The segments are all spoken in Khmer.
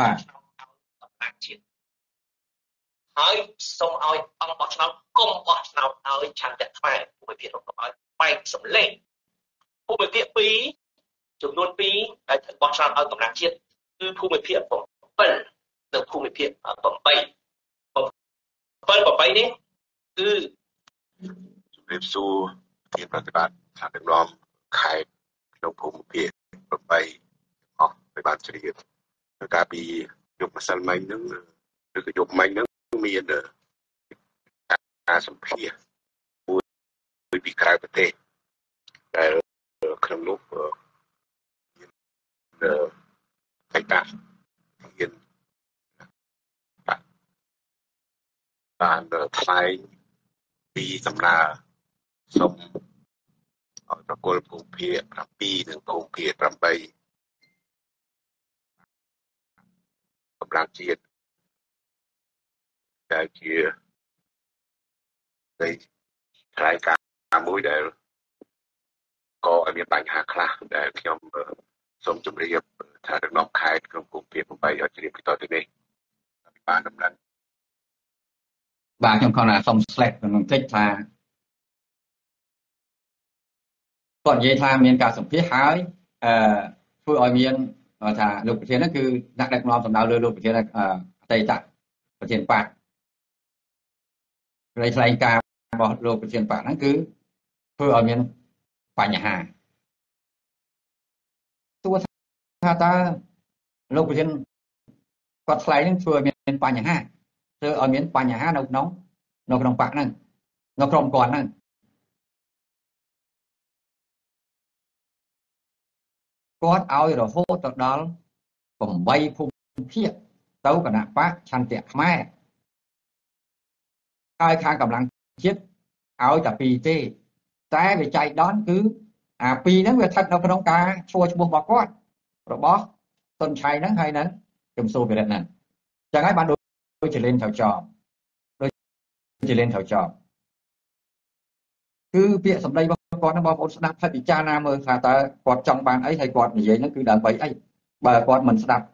បាទតំណាងជាតិហើយសូមឲ្យអង្គបោះឆ្នោតគុំបោះឆ្នោតឲ្យឆន្ទៈខ្មែរភូមិភាគរបស់ឲ្យបែកសម្លេងភូមិភាគ2ចំនួន2ដែលត្រូវបោះឆ្នោតឲ្យតំណាងជាតិគឺភូមិភាគ7និងភូមិភាគ8 7 8នេះគឺជំរាបសួរជាប្រតិបត្តិថាដឹកនាំខេត្តក្នុងភូមិភាគ8អស់ទៅបានជ្រាបនៅ កាលពីយប់ម្សិលមិញហ្នឹងឬក៏យប់មិញហ្នឹងមានការសម្ភាសមួយពីក្រៅប្រទេសដែលក្នុងនោះមានបេតាមានបានថ្លែងពីដំណើរសុំឲ្យប្រគល់ភូមិភាគ7និងភូមិភាគ8 កម្លាំងជាតិដែលជានៃថ្លៃការមួយដែលក៏ឲ្យមានបញ្ហាខ្លះដែលខ្ញុំសូមជម្រាបថាដឹកនាំខេត្តក្នុងភូមិភាគ8ឲ្យជ្រាបពីតទៅនេះបានដំណឹងបាទខ្ញុំខំថាសុំ slack ក្នុងតិចថាគាត់និយាយថាមានការសម្ភាសហើយអឺធ្វើឲ្យមាន ថាលោកប្រធានហ្នឹងគឺដាក់ដឹកនាំសម្ដៅលើលោកប្រធានអតីតប្រធានបករៃថ្លែងការរបស់លោកប្រធានបកហ្នឹងគឺធ្វើឲ្យមានបញ្ហាទោះថាតើលោកប្រធានគាត់ថ្លែងនឹងធ្វើឲ្យមានបញ្ហាធ្វើឲ្យមានបញ្ហានៅក្នុងនៅក្នុងបកហ្នឹងនៅក្រុមគាត់ហ្នឹង គាត់ឲ្យរហូតទៅដល់8ភូមិភាគទៅគណៈបកឆន្ទៈខ្មែរហើយខាងកម្លាំងជាតិឲ្យតែពីរទេ តែវាចៃដន្យគឺអាពីរហ្នឹងវាស្ថិតនៅក្នុងការឈ្មោះឈ្មោះរបស់គាត់របស់តុនឆៃហ្នឹងហើយនឹងជំសូវិរិទ្ធហ្នឹងចឹងហើយបានដូចជាលេនត្រូវចប់ដូចជាលេនត្រូវចប់គឺពាក្យសម្ដីរបស់ គាត់ហ្នឹងបងប្អូនស្ដាប់ហើយពិចារណាមើលថាតើគាត់ចង់បានអីហើយគាត់និយាយហ្នឹងគឺដើម្បីអីបើគាត់មិនស្ដាប់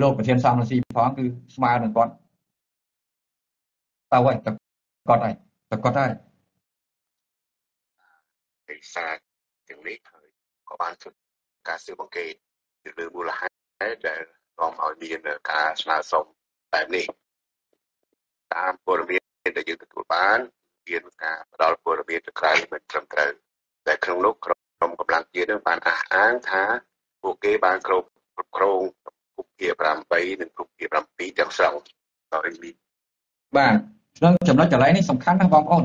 លោកប្រធានសំរងស៊ីផងគឺស្មើនឹងគាត់តើវិញគាត់ហើយតែគាត់ហើយឯកសារទាំងនេះហើយក៏បានធ្វើការស៊ើបអង្កេតពីលើមូលហេតុដែលនាំឲ្យមានការស្នើសុំបែបនេះតាមព័ត៌មានដែលយើងទទួលបានមានការផ្ដល់ព័ត៌មានទៅក្រៅមិនត្រឹមត្រូវ តែក្នុងនោះក្រុមកម្លាំងជាតិនឹងបានអះអាងថាពួកគេបានគ្រប់គ្រប់គ្រងគុកភា8និងគុកភា7ទាំងស្រុងដោយនេះបាទក្នុងចំណុចកន្លែងនេះសំខាន់ណាស់បងប្អូន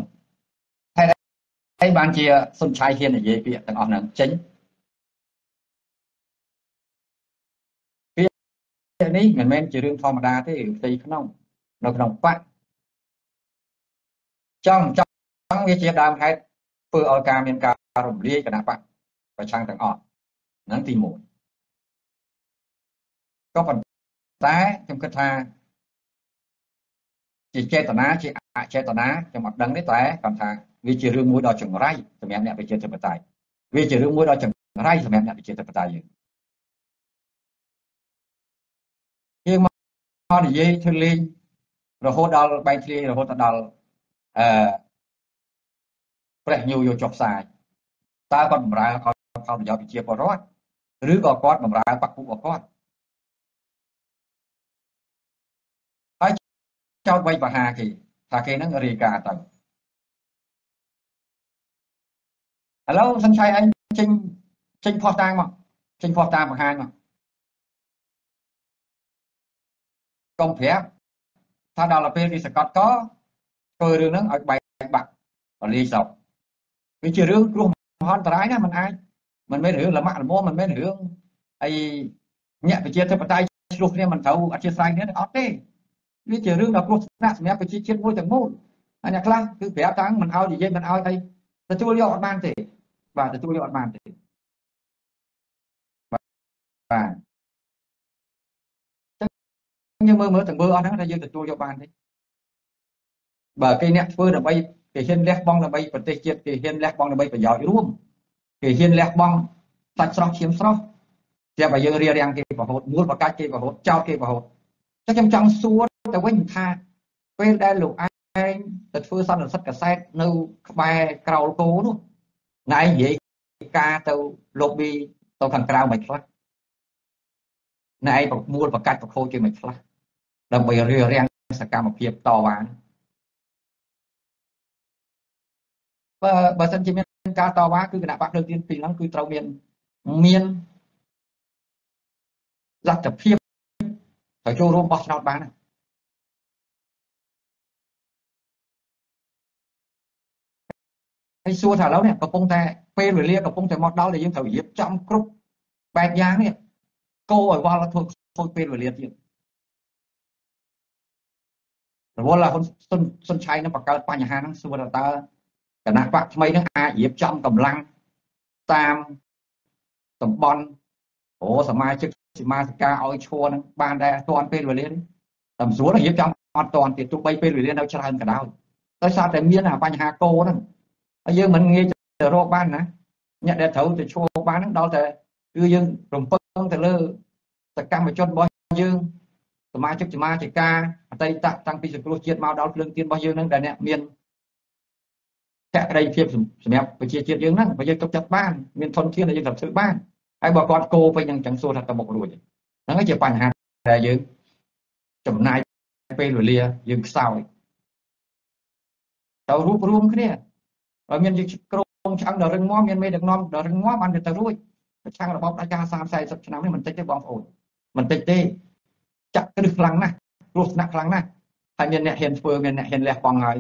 ហេតុអីបានជាសុនឆៃហ៊ាននិយាយពាក្យទាំងអស់ហ្នឹងចេញពាក្យនេះមិនមែនជារឿងធម្មតាទេផ្ទៃក្នុងនៅក្នុងបកចង់ចង់វាជាដើមហេតុ ធ្វើឲ្យការមានការរំលាយគណៈបកប្រឆាំងទាំងអស់ហ្នឹងទី1ក៏ប៉ុន្តែខ្ញុំគិតថាជាចេតនាជាអចេតនាខ្ញុំអត់ដឹងទេតែគាត់ថាវាជារឿងមួយដ៏ចង្រៃសម្រាប់អ្នកប្រជាធិបតេយ្យវាជារឿងមួយដ៏ចង្រៃសម្រាប់អ្នកប្រជាធិបតេយ្យយើងយើងមកនិយាយធ្វើលេងរហូតដល់បែកធ្លាយរហូតដល់អឺ ព្រះញូយកចុះផ្សាយតើគាត់បំរើឲ្យផលប្រយោជន៍ប្រជាពលរដ្ឋឬក៏គាត់បំរើបកពុរបស់គាត់ចោតវាយបហាគេថាគេនឹងរាយការណ៍ទៅឥឡូវសង្ឆ័យអញចេញចេញផោះតាំងមកចេញផោះតាំងបង្ហាញមកកុំប្រាប់ថាដល់ពេលគេសកត់កធ្វើរឿងហ្នឹងឲ្យបែកបាក់រលាយស្រុក វាជារឿងគ្រោះមហន្តរាយណាมันអាចមិនមែនរឿងលំអាក់លមមិនមែនរឿងអីញាក់ប្រជាធិបតេយ្យឆ្លោះគ្នាមិនត្រូវអធិស្ឋានគ្នាអត់ទេវាជារឿងដ៏គ្រោះថ្នាក់សម្រាប់ប្រជាជាតិមួយទាំងមូលហើយអ្នកខ្លះគឺប្រាប់តាំងមិនឲ្យនិយាយមិនឲ្យអីទទួលយកអត់បានទេបាទទទួលយកអត់បានទេបាទយើងមើលមើលទាំងមើលអស់ហ្នឹងថាយើងទទួលយកបានទេបើគេអ្នកធ្វើដើម្បី គេហ៊ានលះបង់ដើម្បីប្រទេសជាតិគេហ៊ានលះបង់ដើម្បីប្រយោជន៍រួមគេហ៊ានលះបង់សាច់ស្រស់ឈាមស្រស់តែបើយើងរៀបរៀងគេប្រហូតមូលបកាច់គេប្រហូតចោតគេប្រហូតចឹងខ្ញុំចង់សួរទៅវិញថាពេលដែលលោកឯងទៅធ្វើសន្និសិទកសែតនៅក្បែរក្រោលគោនោះណែនិយាយការទៅលោកប៊ីទៅខាងក្រៅមិនខ្លះណែឯងប្រមូលបកាច់ប្រខូចគេមិនខ្លះដើម្បីរៀបរៀងសកម្មភាពតវ៉ា បើបើសិនជាមានការតវ៉ាគឺគណៈបកភ្លើងទៀនពីរហ្នឹងគឺត្រូវមានមានលទ្ធភាពទៅចូលរួមបោះឆ្នោតបានហើយសួរថាឥឡូវនេះកំពុងតែពេលវេលាកំពុងតែមកដល់ដែលយើងត្រូវរៀបចំគ្រប់បែបយ៉ាងនេះគោឲ្យវល់ធ្វើខូចពេលវេលាទៀតរវល់ហ៊ុនសុនសុនឆៃនឹងបង្កើតបញ្ហាហ្នឹងសួរថាតើ គណៈបកថ្មីនឹងអាចរៀបចំកម្លាំងតាមតំបន់អូសមាជិកសមាជិកាឲ្យឈរនឹងបានដែរអត់ទាន់ពេលវេលានេះតែស្រួលរៀបចំអត់ទាន់ទៀតទោះបីពេលវេលានៅច្រើនក៏ដោយដោយសារតែមានបញ្ហាកោហ្នឹងហើយយើងមិនងាយទៅរកបានណាអ្នកដែលត្រូវទៅឈរបានហ្នឹងដល់តែគឺយើងរំពឹងទៅលើសកម្មជនរបស់យើងសមាជិកសមាជិកាអតីតតាំងពីសង្គ្រោះជាតិមកដល់ភ្លើងទៀនរបស់យើងហ្នឹងដែលអ្នកមាន ចក្តីភាពសម្រាប់ប្រជាជាតិយើងហ្នឹងបើយើងទុកចិត្តបានមានធនធានដែលយើងត្រូវធ្វើបានហើយបើគាត់គោពេញនឹងចឹងសួរថាទៅមុខរួចហ្នឹងហើយជាបញ្ហាដែលយើងចំណាយពេលវេលាយើងខ្សោយទៅរួបរวมគ្នាហើយមានយើងក្រុមឆ្អឹងដល់រឹងមាំមានមេដឹកនាំដល់រឹងមាំបានទៅរួចប្រឆាំងរបបផ្ដាច់ការ30 40ឆ្នាំនេះមិនតិចទេបងប្អូនមិនតិចទេចាក់គ្រឹះខ្លាំងណាស់គ្រោះថ្នាក់ខ្លាំងណាស់ហើយមានអ្នកហ៊ានធ្វើមានអ្នកហ៊ានលះបង់ហើយ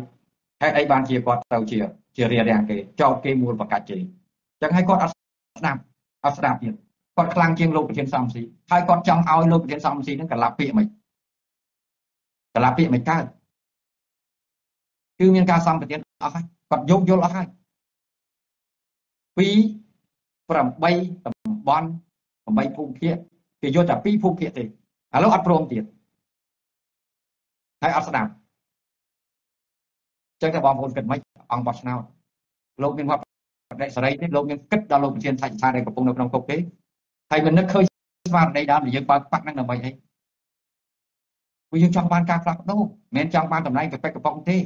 ហេតុអីបានជាគាត់ទៅជា ជារារាំងគេចោតគេមូលបកាច់ជេអញ្ចឹងហើយគាត់អត់ស្ដាប់អត់ស្ដាប់ទៀតគាត់ខ្លាំងជាងលោកប្រធានសំស៊ីហើយគាត់ចង់ឲ្យលោកប្រធានសំស៊ីហ្នឹងកលាប់ពាក្យមិនកលាប់ពាក្យមិនកើតគឺមានការសំប្រធានអស់ហើយគាត់យកយល់អស់ហើយពី8តំបន់8ភូមិភាគគេយកតែ2ភូមិភាគទេឥឡូវអត់ព្រមទៀតហើយអត់ស្ដាប់ចឹងតែបងប្អូនគិតមិន អង្គបោះឆ្នោតលោកមានវត្តបដិសេរីទេលោកមានគិតដល់លោកប្រធានសាច់សាដែលកំពុងនៅក្នុងគុកទេហើយមិននឹកឃើញស្មារតីដើមដែលយើងបើកប៉ាក់ហ្នឹងដើម្បីអីព្រោះយើងចង់បានការផ្លាស់ប្ដូរមិនមែនចង់បានតំណែងកប៉ិកកំប៉ុងទេ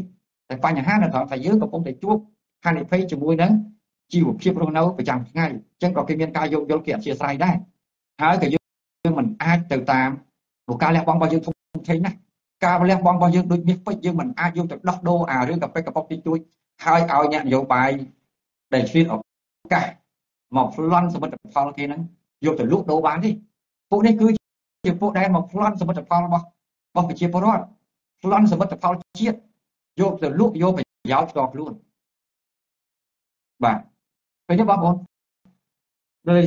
តែបញ្ហានៅត្រង់ថាយើងកំពុងតែជួបហានិភ័យជាមួយនឹងជីវភាពរស់នៅប្រចាំថ្ងៃអញ្ចឹងក៏គេមានការយោគយល់គេអធិស្ឋានដែរហើយក៏យើងមិនអាចទៅតាមព្រោះការលះបង់របស់យើងធំធេងណាស់ការលះបង់របស់យើងដូចមាសពេជ្រយើងមិនអាចយកទៅដោះដូរអារឿងកប៉ិកកំប៉ុងតិចតួច ហើយឲ្យអ្នកនយោបាយដែលឆ្លៀតឱកាសមកប្លន់សមិទ្ធផលគេហ្នឹងយកទៅលក់ដូរបានទេពួកនេះគឺជាពួកដែលមកប្លន់សមិទ្ធផលរបស់របស់ប្រជាពលរដ្ឋប្លន់សមិទ្ធផលជាតិយកទៅលក់យកប្រយោជន៍ផ្ទាល់ខ្លួនបាទឃើញទេបងប្អូនដោយ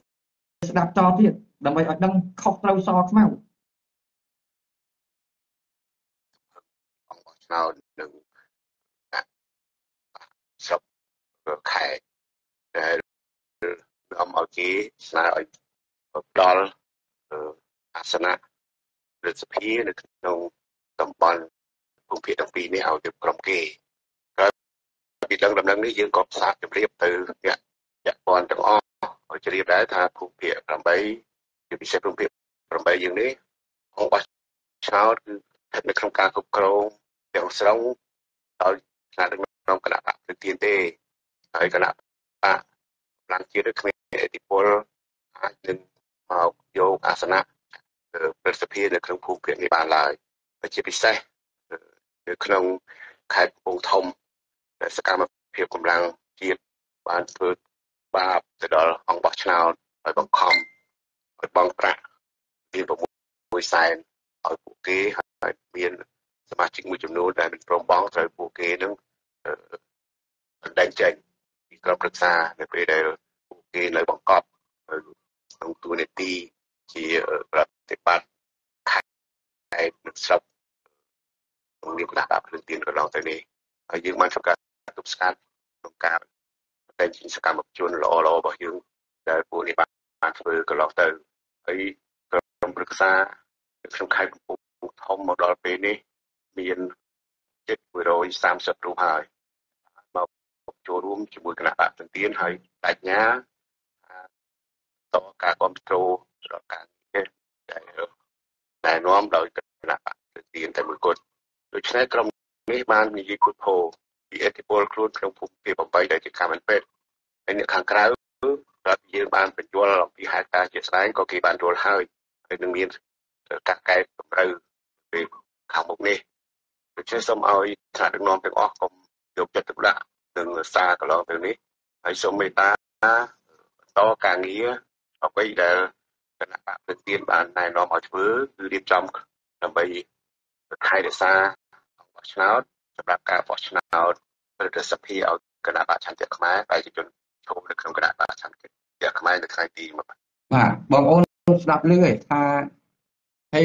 ស្ដាប់តទៀតដើម្បីឲ្យដឹងខុសត្រូវសខ្មៅអង្គឆ្នោតនឹងស្រុក ខេត្តដែលនាំឲ្យគេស្នើឲ្យផ្ដល់អាសនៈរដ្ឋសភានៅក្នុងតំបន់ភូមិភាគទាំងពីរនេះឲ្យទៅក្រុមគេក្រោយពីដឹងដំណឹងនេះយើងក៏ផ្សាយជម្រាបទៅអ្នកពាក់ព័ន្ធទាំងអស់ឲ្យជ្រាបដែរថាភូមិភាគ8ជាពិសេសភូមិភាគ8យើងនេះអង្គបោះឆ្នោតគឺស្ថិតនៅក្នុងការគ្រប់គ្រងទាំងស្រុងដោយថ្នាក់ដឹកនាំគណៈបកព្រឹទានទេ ហើយគណៈបកកម្លាំងជាតិគ្មានឥទ្ធិពលអាចនឹងមកយកអាសនៈប្រសិទ្ធភាពនៅក្នុងភូមិភាគនេះបានឡើយជាពិសេសនៅក្នុងខេត្តកំពង់ធំដែលសកម្មភាពកម្លាំងជាតិបានធ្វើបាបទៅដល់អង្គបោះឆ្នោតឲ្យបង្ខំឲ្យបង់ប្រាក់មាន6សែនឲ្យពួកគេហើយមានសមាជិកមួយចំនួនដែលមិនព្រមបង់ត្រូវពួកគេនឹងបណ្ដឹងចេញពី ក្រុមប្រឹក្សានៅពេលដែលពួកគេនៅបង្កប់ក្នុងទូនាទីជាប្រតិបត្តិខេត្តនឹងស្រុកក្នុងនាមគណៈបកភ្លើងទៀនកន្លងទៅនេះហើយយើងបានធ្វើការទប់ស្កាត់ក្នុងការតែជាសកម្មជនល្អល្អរបស់យើងដែលពួកនេះបានធ្វើកន្លងទៅហើយក្រុមប្រឹក្សាក្នុងខេត្តកំពង់ធំមកដល់ពេលនេះមានជិត130រូបហើយមក ចូលរួមជាមួយគណៈបកទន្ទានហើយបញ្ញាតការគ្រប់គ្រងដល់ការងារដែលណែនាំដោយគណៈបកទានតែមួយគត់ដូច្នេះក្រុមនេះបាននិយាយពុទ្ធោពីអធិពលខ្លួនក្នុងភូមិភាគ8ដែលជាកម្មពេទ្យហើយអ្នកខាងក្រៅរដ្ឋយើងបានបញ្យល់អំពីហេតុការណ៍ជាក់ស្ដែងក៏គេបានយល់ហើយហើយនឹងមានការកែតម្រូវពេលខាងមុខនេះដូច្នេះសូមឲ្យថ្នាក់ដឹកនាំទាំងអស់កុំយកចិត្តទុកដាក់ នឹងសារកន្លងទៅនេះហើយសូមមេត្តាបន្តការងារអ្វីដែលគណៈបកប្រធានបានណែនាំឲ្យធ្វើគឺរៀបចំដើម្បីថែរក្សាបោះឆ្នោតសម្រាប់ការបោះឆ្នោតប្រតិសភាឲ្យគណៈបកឆន្ទៈខ្មែរប្រជាជនចូលនៅក្នុងគណៈបកឆន្ទៈខ្មែរនៅថ្ងៃទី1បាទបងប្អូនស្ដាប់លឺឯថាហេ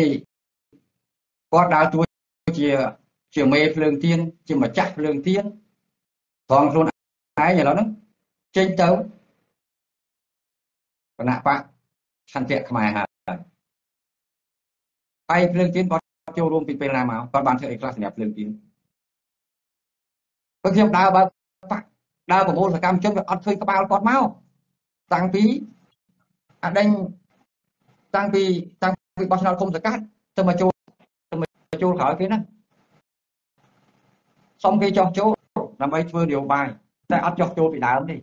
គាត់ដើរជួយជាជាមេភ្លើងទៀនជាម្ចាស់ភ្លើងទៀន ត្រង់ខ្លួនឯងឥឡូវហ្នឹងចេញទៅគណៈបកឆន្ទៈខ្មែរហើយហើយភ្លើងទៀនគាត់ចូលរួមពីពេលណាមកគាត់បានធ្វើអីខ្លះសម្រាប់ភ្លើងទៀនព្រោះខ្ញុំដើរបើបាក់ដើរប្រមូលសកម្មជនវាអត់ឃើញក្បាលគាត់មកតាំងពីអដេញតាំងពីតាំងពីបោះឆ្នោតគុំសកាត់ទៅមកចូលទៅមកចូលក្រោយគេណាសុំគេចោះចូល ដើម្បីធ្វើនយោបាយតែអត់ចោះចូលពីដើមទេឥ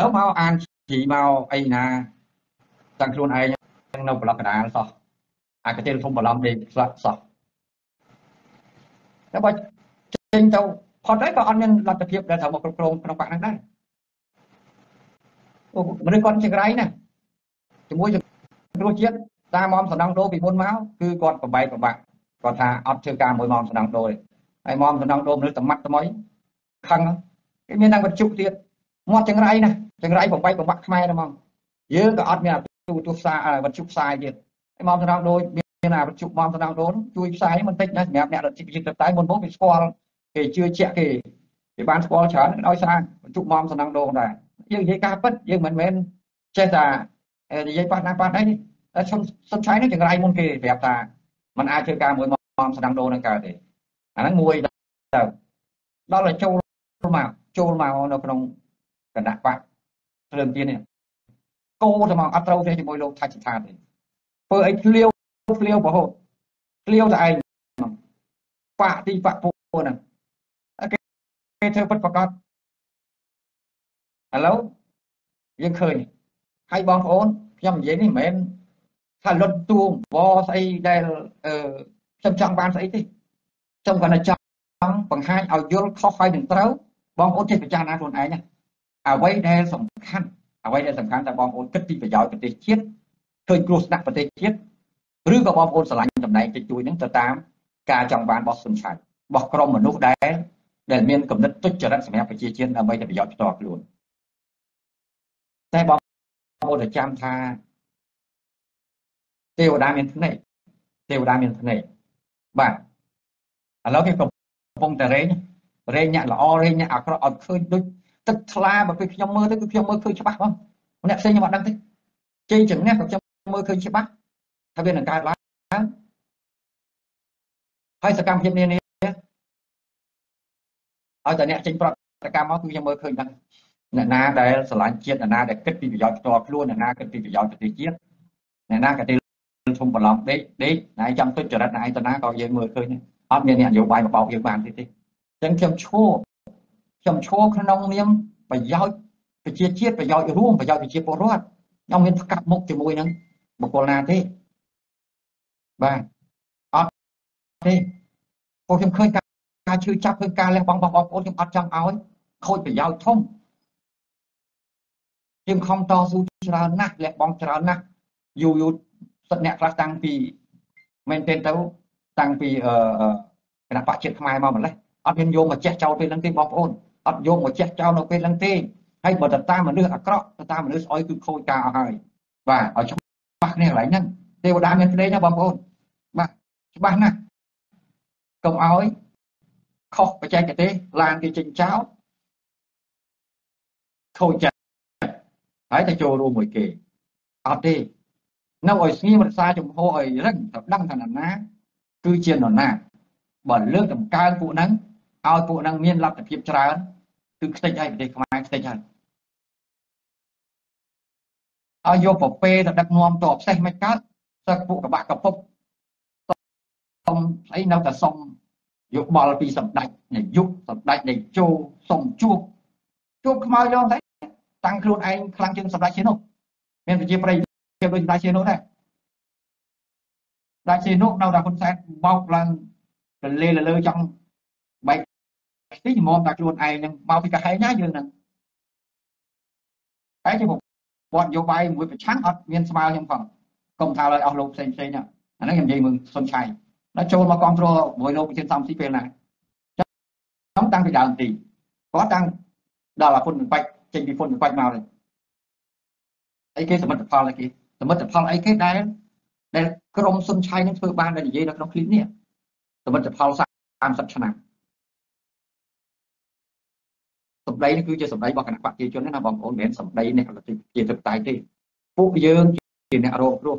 ឡូវមកអានជីមកអីណាតាំងខ្លួនឯងនៅប្លុកកដាលសោះអាកទេលធំបឡំដេកស្លាប់សោះតែបើចេញទៅផុតហើយក៏អត់មានលទ្ធភាពដែលត្រូវមកគ្រប់គ្រងក្នុងបាក់ហ្នឹងដែរអូមនុស្សគាត់ចង្រៃណាជាមួយរសជាតិ តាមមមសំណងដូរពីមុនមកគឺគាត់ប្របែកប្របាក់គាត់ថាអត់ធ្វើការមួយមមសំណងដូរទេហើយមមសំណងដូរមនុស្សតម៉ាត់ត្មយខឹងគេមាននឹងវត្ថុទៀតមាត់ចង្រៃណាចង្រៃប្របែកប្របាក់ខ្មែរហ្មងយើងក៏អត់មានទូទូផ្សារវត្ថុផ្សាយទៀតហើយមមសំណងដូរមានអាវត្ថុមមសំណងដូរជួយផ្សាយមិនតិចណាសម្រាប់អ្នករដ្ឋវិទ្យាតែមុនមកគេស្គាល់គេជឿជាក់គេគេបានស្គាល់ច្រើនឲ្យស្រាវត្ថុមមសំណងដូរដែរយើងនិយាយការពិតយើងមិនមែនចេះតែនិយាយប៉ះណាប៉ះអីតែ ខ្ញុំសុទ្ធឆៃនឹងចង្រៃមុនគេប្រាប់ថាมันអាចធ្វើការមួយមកស្ដាំដូរនឹងកើតទេអាហ្នឹងមួយទៅដល់តែចូលមកចូលមកនៅក្នុងគណៈបកព្រមទៀតនេះគោទៅមកអត់ត្រូវទេជាមួយលោកថាច់ថាទេធ្វើអីភ្លាវភ្លាវរហូតភ្លាវតែឯងបកទីបកពូហ្នឹងគេគេធ្វើពិតប្រកបឥឡូវយើងឃើញហើយបងប្អូនខ្ញុំនិយាយនេះមិនមែន ថាលុតទួងវស្អីដែលអឺខ្ញុំចង់បានស្អីទេខ្ញុំគាត់តែចង់បង្ហាញឲ្យយល់ខុសហើយនឹងត្រូវបងប្អូនចេះពិចារណាខ្លួនឯងណាអ្វីដែលសំខាន់អ្វីដែលសំខាន់តែបងប្អូនគិតពីប្រយោជន៍ប្រទេសជាតិឃើញគ្រោះថ្នាក់ប្រទេសជាតិឬក៏បងប្អូនស្រឡាញ់តំណែងតិចតួចហ្នឹងទៅតាមការចង់បានរបស់សុនឆៃរបស់ក្រុមមនុស្សដែលដែលមានគំនិតទុច្ចរិតសម្រាប់ប្រជាជាតិដើម្បីតែប្រយោជន៍ផ្ទាល់ខ្លួនតែបងប្អូនទៅចាំថា ទេវតាមានភ្នែកទេវតាមានភ្នែកបាទឥឡូវគេកំពុងតែរែងរែងអ្នកល្អរែងអ្នកអាក្រក់អត់ឃើញដូចទឹកថ្លាបើពេលខ្ញុំមើលទៅគឺខ្ញុំមើលឃើញច្បាស់បងអ្នកផ្សេងខ្ញុំអត់ដឹងទេជ័យជំនះក៏ខ្ញុំមើលឃើញច្បាស់ថាវានឹងកើតឡើងហើយសកម្មភាពនានាឲ្យតែអ្នកចេញប្រតិកម្មមកគឺខ្ញុំមើលឃើញដឹងអ្នកណាដែលស្រឡាញ់ជាតិអ្នកណាដែលគិតពីប្រយោជន៍ផ្ទាល់ខ្លួនអ្នកណាគិតពីប្រយោជន៍ប្រទេសជាតិអ្នកណាក៏ទេ ធំប្រឡំដេកដេកណៃចាំទុច្ចរិតណៃតាណាក៏យើងមើលឃើញអត់មានអ្នកនយោបាយមកបោកយើងបានទេទេអញ្ចឹងខ្ញុំឈួរខ្ញុំឈួរក្នុងនាមប្រយោជន៍ប្រជាជាតិប្រយោជន៍រួមប្រយោជន៍ប្រជាពលរដ្ឋខ្ញុំមានផ្កាប់មុខជាមួយនឹងបុគ្គលណាទេបាទអត់ទេពួកខ្ញុំឃើញការឈឺចាប់ឃើញការលះបង់របស់បងប្អូនខ្ញុំអត់ចង់ឲ្យខូចប្រយោជន៍ធំខ្ញុំខំតស៊ូច្រើនណាស់លះបង់ច្រើនណាស់យូរយូរ សិទ្ធអ្នកខ្លះតាំងពីមែនទែនទៅតាំងពីគណៈបច្ចេកខ្មែរមកម្លេះអត់មានយកមកចេះចោលពេលហ្នឹងទេបងប្អូនអត់យកមកចេះចោលនៅពេលហ្នឹងទេហើយបើទៅតាមមនុស្សអាក្រក់ទៅតាមមនុស្សស្អុយគឺខូចការអស់ហើយបាទឲ្យច្បាស់គ្នាកន្លែងហ្នឹងទេវតាមានភ្នែកណាបងប្អូនបាទច្បាស់ណាស់កុំឲ្យខុសបច្ចេកទេសឡានគេចេញចោលខូចចិត្តហើយទៅចូលរួមមួយគេអត់ទេ នៅឲ្យស្ងៀមរក្សាចំហឲ្យរឹងទៅដឹងថានរណា គឺជានរណាបើលើកតម្កើងពួកហ្នឹងឲ្យពួកហ្នឹងមានលទ្ធភាពច្រើនគឺខ្ទេចហើយប្រទេសខ្មែរខ្ទេចហើយឲ្យយកប្រពេទៅដឹកនាំតបផ្សេងមិនកើតសឹកពួកកបាក់កពុកសុំស្អីនៅតែសុំយកបល់ពីសម្ដេចនាយកសម្ដេចនាជោសុំជួបជួបខ្មៅយកតែតាំងខ្លួនឯងខ្លាំងជាងសម្ដេចជានោះមានប្រជាប្រិយៀបដូចដាជានោះដែរដាជានោះនៅតែហ៊ុនសែនបោកឡើងរលេលលើចង់បែកខ្ទេចមុំតែខ្លួនឯងនឹងមកពីកាហែងណាយើងនឹងតែជាប្រព័ន្ធនយោបាយមួយប្រឆាំងអត់មានស្មើខ្ញុំផងកុំថាឲ្យអស់លោកផ្សេងផ្សេងណាអាហ្នឹងខ្ញុំនិយាយមើលសុនឆៃដល់ចូលមកគ្រប់គ្រងមួយលោកវិធានសំស៊ីពេលណាខ្ញុំតាំងពីដើមទីគាត់តាំងដល់អាពុនបាច់ចេញពីពុនបាច់មកនេះអីគេសមិទ្ធផលអីគេ សមិទ្ធផលអីគេដែលដែលក្រមសុនឆៃនឹងធ្វើបានដែលនិយាយនៅក្នុងឃ្លីបនេះសមិទ្ធផល30ឆ្នាំសម្ដីនេះគឺជាសម្ដីរបស់គណៈបកប្រជាជនណាបងប្អូនមិនមែនសម្ដីនេះប្រជាធិបតេយ្យទេពួកយើងជាអ្នករងគ្រោះ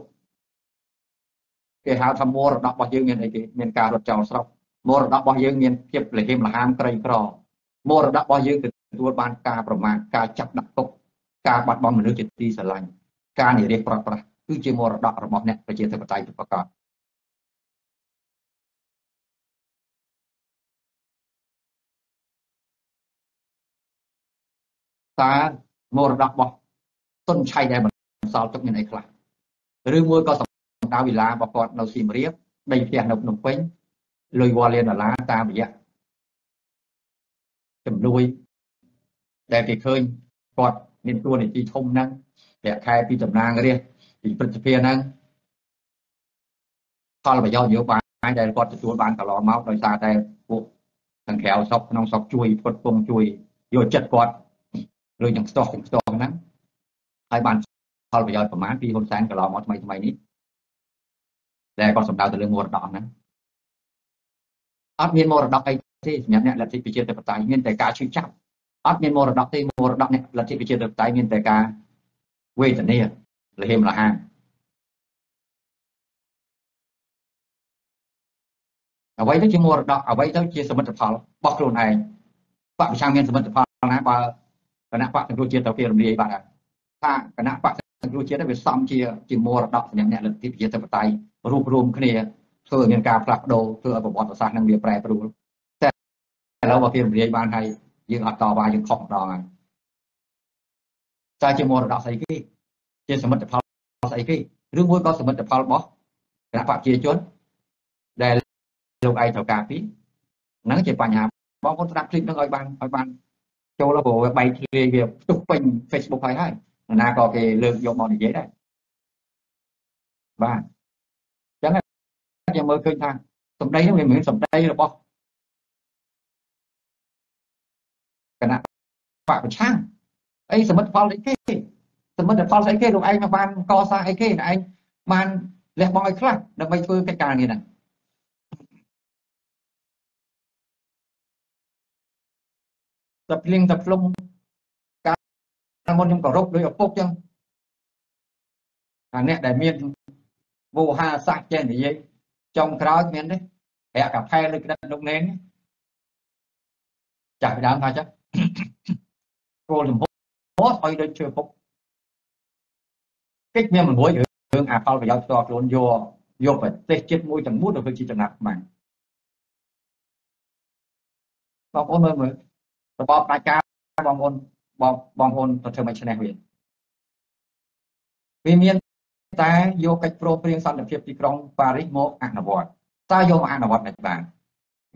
គេហៅថាមរតករបស់យើងមានអីគេមានការរត់ចោលស្រុកមរតករបស់យើងមានភាពលិហិមលហាមក្រីក្រមរតករបស់យើងទទួលបានការប្រមាថការចាប់ដាក់ទុកការបាត់បង់មនុស្សជាទីស្រឡាញ់ ការនិរិះប្រត់ប្រាស់គឺជាមរតករបស់អ្នកប្រជាធិបតេយ្យពិតប្រាកដតើមរតករបស់ទុនឆៃដែលបន្សល់ទុកមានអីខ្លះឬមួយក៏សម្ដៅវិឡារបស់គាត់នៅសៀមរាបដីផ្ទះនៅភ្នំពេញលុយវ៉ាលានដុល្លារតាមរយៈចំនួនដែលគេឃើញគាត់មានទួនាទីធំហ្នឹង ប្រាក់ខែពីតំណាងរាស្ត្រពីព្រឹទ្ធសភាហ្នឹងផលប្រយោជន៍នយោបាយដែលគាត់ទទួលបានកន្លងមកដោយសារតែពួកខាងក្រៅស្រុកក្នុងស្រុកជួយផ្គត់ផ្គង់ជួយយកចិត្តគាត់ឬយ៉ាងស្ទោះទាំងស្ទោះហ្នឹងហើយបានផលប្រយោជន៍ប្រមាណពីហ៊ុនសែនកន្លងមកថ្មីថ្មីនេះដែលគាត់សម្ដៅទៅលើមរតកហ្នឹងអត់មានមរតកអីទេសម្រាប់អ្នកលទ្ធិប្រជាធិបតេយ្យមានតែការឈឺចាប់អត់មានមរតកទេមរតកអ្នកលទ្ធិប្រជាធិបតេយ្យមានតែការ វេទនាលហេមលហាមអ្វីទៅជាមរតកអ្វីទៅជាសមិទ្ធផលរបស់ខ្លួនឯងបកប្រឆាំងមានសមិទ្ធផលណាបើគណៈបកសង្គ្រោះជាតិទៅគេរំលាយបាត់ហើយថាគណៈបកសង្គ្រោះជាតិវាសំជាជាមរតកសម្រាប់អ្នកលទ្ធិប្រជាធិបតេយ្យរួបរวมគ្នាធ្វើឲ្យមានការផ្លាស់ប្ដូរធ្វើឲ្យប្រវត្តិសាស្ត្រនឹងវាប្រែប្រួលតែឥឡូវបើគេរំលាយបានហើយយើងអត់តវ៉ាយើងខុសម្ដងហើយ តើជាមរតកស្អីគេជាសមិទ្ធផលស្អីគេឬមួយក៏សមិទ្ធផលរបស់គណៈបព្វជិជនដែលលោកឯងត្រូវការពីហ្នឹងជាបញ្ហាបងប្អូនស្ដាប់ឃ្លីបហ្នឹងឲ្យបានឲ្យបានចូលព្រោះវាបែកធ្លាយវាផ្ទុះពេញ Facebook ហើយហើយណាក៏គេលើកយកមកនិយាយដែរបាទអញ្ចឹងយើងមើលឃើញថាសម្ដីហ្នឹងវាមិនមែនសម្ដីរបស់គណៈបកប្រឆាំង អីសមិទ្ធផលអីគេសមិទ្ធផលស្អីគេលោកឯងមកបានកសាងអីគេឯងបានលះបង់ឲ្យខ្លះដើម្បីធ្វើកិច្ចការងារហ្នឹងតែភ្លៀងតែភ្លុំការមុនខ្ញុំគោរពដោយឪពុកចឹងអាអ្នកដែលមានវោហារសាស្ត្រចេះនិយាយចុងក្រោយមានទេប្រាក់កាផែលើក្តិតលោកនេនចាស់ពីដើមថាចឹងគោលសម្ពោធឲ្យដូចជឿពុកកិច្ចមានមិនរួចរឿងអាផលប្រយោជន៍ផ្ទាល់ខ្លួនយកយកប្រទេសជាតិមួយទាំងមូលទៅធ្វើជាចំណាប់បានបងប្អូនមើលមើលរបបផ្ដាច់ការបងប្អូនបងបងប្អូនទៅធ្វើមិនឈ្នះវាវាមានតែយកកិច្ចព្រមព្រៀងសន្តិភាពទីក្រុងប៉ារីសមកអនុវត្តតើយកមកអនុវត្តមិនបាន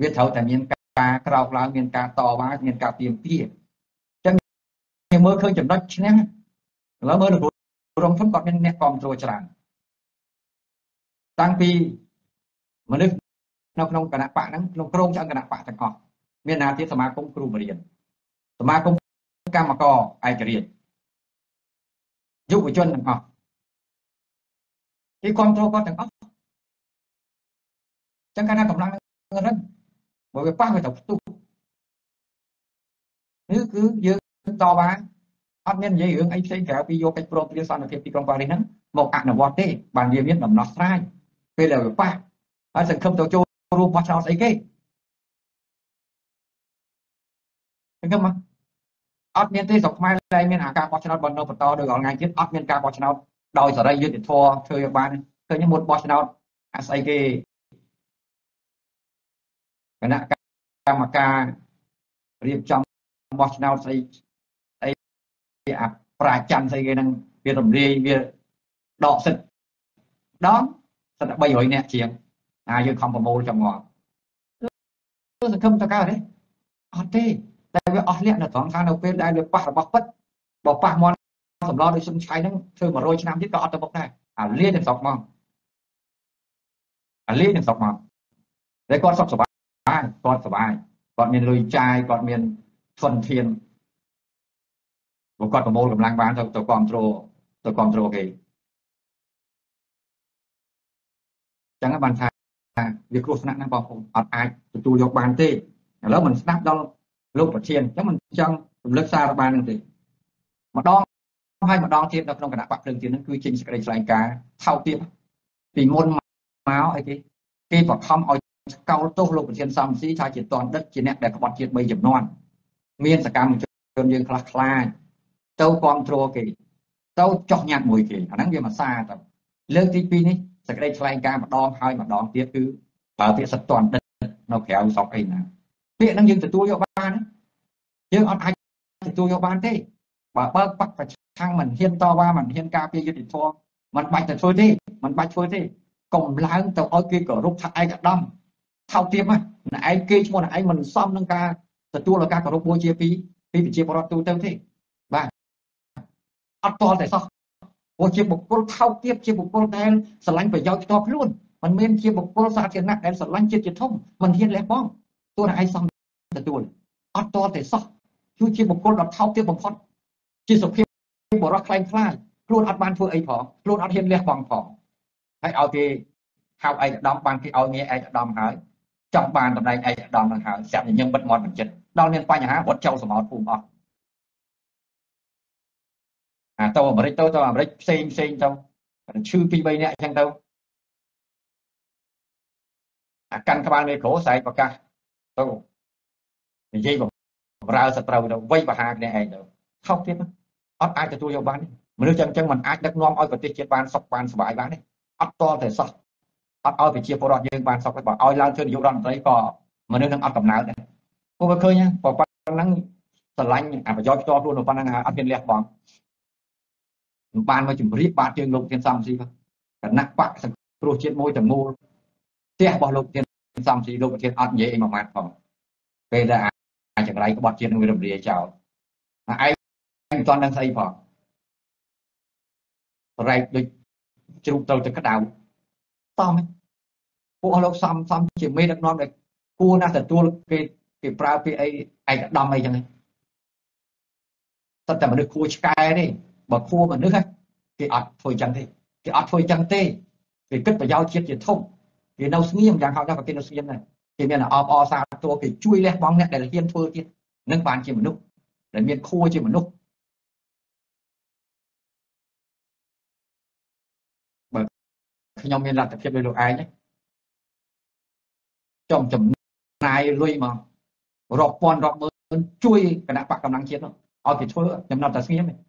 វាត្រូវតែមានការក្រោកឡើងមានការតវ៉ាមានការទៀមទាអញ្ចឹង ខ្ញុំមើលឃើញចំណុចឈ្នះឥឡូវមើលនគររងធំគាត់មានអ្នកគ្រប់គ្រងច្រើនតាំងពីមនុស្សនៅក្នុងគណៈបកហ្នឹងក្នុងក្រុមឆ្អឹងគណៈបកទាំងអស់មានអាទៀតសមាគមគ្រូបរិញ្ញាសមាគមកម្មករឯករាជ្យយុវជនទាំងអស់គេគ្រប់គ្រងគាត់ទាំងអស់ចឹងកាលណាកម្លាំងរឹងបើវាប៉ះវាទៅផ្ទុះនេះគឺយើង តវ៉ាអត់មាននិយាយរឿងអីផ្សេងក្រៅពីយកកិច្ចព្រមព្រៀងសន្តិភាពទីក្រុងប៉ារីសហ្នឹងមកអនុវត្តទេបានវាមានដំណោះស្រាយពេលដែលវាប៉ះហើយសង្ឃឹមទៅចូលរួមបោះឆ្នោតស្អីគេគឺមកអត់មានទេស្រុកខ្មែរតែមានអាការបោះឆ្នោតបន្តបន្តដោយរាល់ថ្ងៃទៀតអត់មានការបោះឆ្នោតដោយសេរីយុត្តិធម៌ធ្វើឲ្យបានឃើញមុនបោះឆ្នោតអាស្អីគេគណៈកម្មការរៀបចំបោះឆ្នោតស្អីអី អាប្រាច័ន្ទស្អីគេហ្នឹងវារំលាយវាដកសិទ្ធដងសិទ្ធ300នាក់ជាងអាយើងខំប្រមូលចងល់សង្ឃឹមតកើតទេអត់ទេតែវាអស់លក្ខនៅត្រង់ថានៅពេលដែលវាប៉ះរបស់ពិតបើប៉ះមន់សម្លដូចសុនឆៃហ្នឹងធ្វើ100ឆ្នាំទៀតក៏អត់ទៅមុខដែរអាលាទាំងស្រុកមកអាលាទាំងស្រុកមកតែគាត់សុខសប្បាយគាត់សប្បាយគាត់មានលុយចាយគាត់មានធនធាន គាត់ប្រមូលកម្លាំងបានទៅទៅគ្រប់គ្រងទៅគ្រប់គ្រងគេចឹងបានថាវាគ្រោះថ្នាក់ណាស់បងប្អូនអត់អាចទទួលយកបានទេឥឡូវមិនស្ដាប់ដល់លោកប្រធានចឹងមិនចង់រំលឹកសារបាននឹងទេម្ដងហើយម្ដងទៀតនៅក្នុងគណៈបកភ្លើងទៀតនឹងគឺចេញសេចក្តីថ្លែងការណ៍ថោកទៀតពីមុនមកអីគេគេបខំឲ្យកោតទោសលោកប្រធានសំស៊ីថាជាតនដិតជាអ្នកដែលក្បត់ជាតិ3ចំនួនមានសកម្មជនយើងខ្លះខ្លាច ទៅគ្រប់គ្រងគេទៅចោះញ៉ាត់មួយគេអាហ្នឹងវាមកសាទៅលើកទី2នេះសេចក្តីថ្លែងការណ៍ម្ដងហើយម្ដងទៀតគឺបើពាក្យសិតតនដិតនៅក្រៅស្រុកអីណាពាក្យហ្នឹងយើងទទួលយកបានយើងអត់អាចទទួលយកបានទេបើបើបកប្រឆាំងមិនហ៊ានតវ៉ាមិនហ៊ានការពារយុត្តិធម៌មិនបាច់ទៅធ្វើទេមិនបាច់ធ្វើទេកុំឡើងទៅឲ្យគេគោរពថាឯកឧត្តមថោកទាបណាឯងគេឈ្មោះណាឯងមិនសមនឹងការទទួលការគោរពបូជាពីពីប្រជាពលរដ្ឋទូទៅទេបាទ អត់តល់តែសោះព្រោះជាបុគ្គលថោកទាបជាបុគ្គលដែលស្រឡាញ់ប្រយោជន៍ផ្ទាល់ខ្លួនមិនមែនជាបុគ្គលសាធារណៈដែលស្រឡាញ់ជាតិជាធំមិនហ៊ានលះបង់ទោះតែឯងសមទទួលអត់តល់តែសោះគឺជាបុគ្គលដ៏ថោកទាបបំផុតជាសុភាពបរិះខ្លែងខ្លាចខ្លួនអត់បានធ្វើអីផងខ្លួនអត់ហ៊ានលះបង់ផងហើយឲ្យគេហៅឯកឧត្តមបានគេឲ្យងារឯកឧត្តមហើយចង់បានតំណែងឯកឧត្តមនឹងហើយស្រាប់ញញឹមបិទមាត់បញ្ចិត្តដល់មានបញ្ហាវត្តចូលសមោតភូមិអស់ អាទៅអាមេរិកទៅទៅអាមេរិកផ្សេងផ្សេងទៅឈឺពី3នាក់អញ្ចឹងទៅអាកាន់ក្បាលមេក្រូស្រែកប្រកាសទៅនិយាយបំរើសត្រូវទៅវ័យបហាគ្នាឯងទៅខុសទៀតអត់អាចទទួលយកបានមនុស្សចឹងចឹងមិនអាចដឹកនាំឲ្យប្រទេសជាតិបានសុខបានសុបាយបានទេអត់តតែសោះអត់ឲ្យប្រជាពលរដ្ឋយើងបានសុខទេបើឲ្យឡើងធ្វើនាយករដ្ឋមន្ត្រីក៏មនុស្សនឹងអត់កំណើតដែរពួកវាឃើញបើប៉ុណ្ណឹងស្រឡាញ់អាប្រយោជន៍ផ្ទាល់ខ្លួនប៉ុណ្ណឹងអត់មានលះបង់ បានមកជំរាបបាទជើងលោកទៀនសំស៊ីគណៈបកសង្គ្រោះជាតិមួយទាំងមូលផ្ទះរបស់លោកទៀនសំស៊ីលោកប្រធានអត់និយាយអីមួយម៉ាត់ផងពេលដែលអាចចង្រៃក្បត់ជាតិនឹងវារំលាយចោលឯងមិនទាន់ដឹងស្អីផងប្រែកដូចជ្រូកទៅទៅក្តៅតំពួកលោកសំសំជាមេដឹកនាំដែលគួរណាស់ទទួលគេគេប្រើពាក្យអីឯកឧត្តមអីចឹងតែតែមនុស្សគួរឆ្កែទេ បើគួរមនុស្សគេអត់ធ្វើចឹងទេគេអត់ធ្វើចឹងទេគេគិតប្រយោជន៍ជាតិជាធំគេនៅស្ងៀមយ៉ាងហោចណាស់ក៏គេនៅស្ងៀមដែរគេមានអបអរសាទរគេជួយលះបង់អ្នកដែលហ៊ានធ្វើទៀតនឹងបានជាមនុស្សដែលមានខួរជាមនុស្សបើខ្ញុំមានលទ្ធភាពដោយលោកឯងចំចំណាយលុយមករាប់ពាន់រាប់ម៉ឺនជួយគណៈបកកម្លាំងជាតិឲ្យគេធ្វើខ្ញុំនៅតែស្ងៀមទេ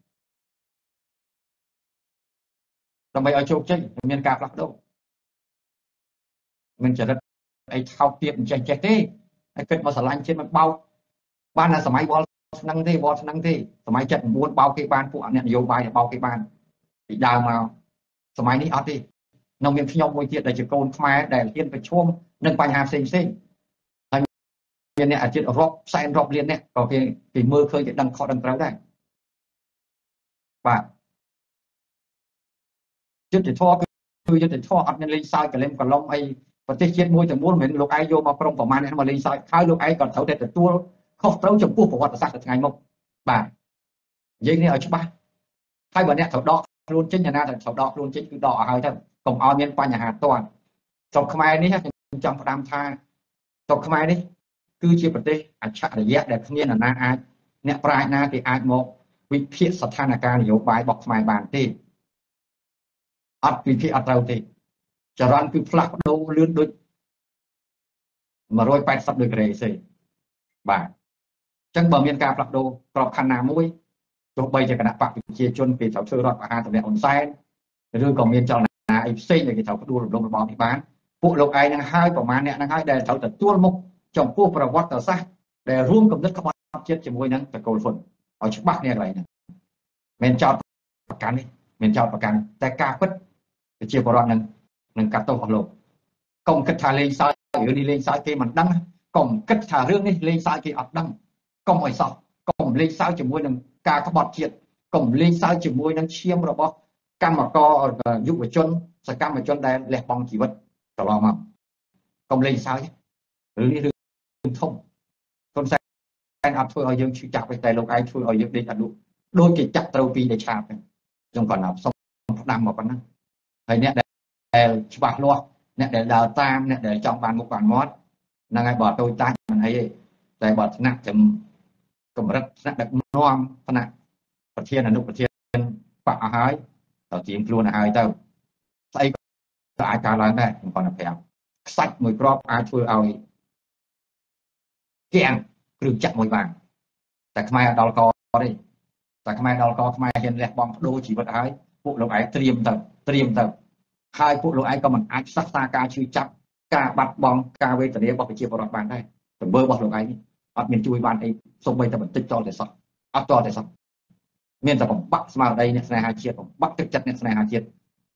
ដើម្បីឲ្យជោគជ័យមានការផ្លាស់ប្ដូរមិនចរិតអីថោកទៀតអញ្ចេះចេះទេហើយគិតមកស្រឡាញ់ជាតិមិនបោកបានតែសម័យវល់ស្នឹងទេវល់ស្នឹងទេសម័យ79បោកគេបានពួកអ្នកនយោបាយបោកគេបានពីដើមមកសម័យនេះអត់ទេនៅមានខ្ញុំមួយទៀតដែលជាកូនខ្មែរដែលហ៊ានប្រឈមនឹងបញ្ហាផ្សេងផ្សេងហើយមានអ្នកអាជីពរាប់សែនរាប់លានអ្នកក៏គេគេមើលឃើញគេដឹងខុសដឹងត្រូវដែរបាទ យុទ្ធធរគឺយុទ្ធធរអត់មានលេងសើចកលឹមកលំអីប្រទេសជាតិមួយទាំងមូលមិនមែនលោកឯងយកមកក្រុមប្រមាណនេះមកលេងសើចហើយលោកឯងក៏ត្រូវតែទទួលខុសត្រូវចំពោះប្រវត្តិសាស្ត្រថ្ងៃមុខបាទនិយាយនេះឲ្យច្បាស់ហើយបើអ្នកត្រូវដកខ្លួនចេញណាត្រូវត្រូវដកខ្លួនចេញគឺដកឲ្យហើយទៅកុំឲ្យមានបញ្ហាទាន់ស្រុកខ្មែរនេះខ្ញុំចង់ផ្ដាំថាស្រុកខ្មែរនេះគឺជាប្រទេសអច្ឆរិយៈដែលគ្មាននរណាអាចអ្នកប្រាជ្ញណាគេអាចមកវិភាគស្ថានភាពនយោបាយរបស់ខ្មែរបានទេ អត់វិភាគអត់ត្រូវទេចរន្តគឺផ្លាស់ប្ដូរលឿនដូច180ដឺក្រេសេបាទចឹងបើមានការផ្លាស់ប្ដូរក្របខ័ណ្ឌណាមួយទោះបីជាគណៈបកប្រជាជនគេត្រូវធ្វើរដ្ឋប្រហារតម្លាក់ហ៊ុនសែនឬក៏មានចលនាអីផ្សេងដែលគេត្រូវផ្ដួលរំលំរបបនេះបានពួកលោកឯងនឹងហើយប្រមាណអ្នកនឹងហើយដែលត្រូវទទួលមុខចំពោះប្រវត្តិសាស្ត្រដែលរួមកំណត់ក្បត់ជាតិជាមួយនឹងតកូលហ៊ុនឲ្យច្បាស់គ្នាកន្លែងហ្នឹងមិនចោតប្រកាន់នេះមិនចោតប្រកាន់តែការពិតប្រ ជាពលរដ្ឋនឹងនឹងកាត់ទោសអស់លោកកុំគិតថាលេងសើចរឿងនេះលេងសើចគេមិនដឹងកុំគិតថារឿងនេះលេងសើចគេអត់ដឹងកុំឲ្យសោះកុំលេងសើចជាមួយនឹងការក្បត់ជាតិកុំលេងសើចជាមួយនឹងឈាមរបស់កម្មករយុវជនសកម្មជនដែលលះបង់ជីវិតកន្លងមកកុំលេងសើចរឿងនេះរឿងធំទុនសែនអត់ធ្វើឲ្យយើងឈឺចាប់ទេតែលោកឯងធ្វើឲ្យយើងដេកអត់លក់ដូចគេចាក់ត្រូវពីដែលឆាបខ្ញុំគាត់ណាសុំផ្ដាំមកប៉ុណ្ណឹង ហើយអ្នកដែលច្បាស់លាស់អ្នកដែលដើរតាមអ្នកដែលចង់បានមុខបានមាត់ហ្នឹងហើយបើតូចតាចមិនអីទេតែបើថ្នាក់ចំកម្រិតថ្នាក់ដឹកនាំថ្នាក់ប្រធានអនុប្រធានបាក់អស់ហើយទៅទៀងខ្លួនឲ្យទៅស្អីក៏អាចកើតឡើងដែរខ្ញុំគាត់ប្រាប់ខ្សាច់មួយគ្រាប់អាចធ្វើឲ្យគាំងគ្រឿងចាក់មួយបានតែខ្មែរអត់ដល់កទេតែខ្មែរដល់កខ្មែរហ៊ានលះបង់បដូរជីវិតហើយពួកលោកឯងត្រៀមទៅ ត្រៀមទៅហើយពួកលោកឯងក៏មិនអាចផ្សះផ្សាការឈឺចាប់ការបាត់បង់ការវេទនារបស់ប្រជាពលរដ្ឋបានដែរទង្វើរបស់លោកឯងអត់មានជួយបានអីសូម្បីតែបន្តិចតតែសោះអត់តតែសោះមានតែបំបាក់ស្មារតីអ្នកស្នេហាជាតិបំបាក់ទឹកចិត្តអ្នកស្នេហាជាតិ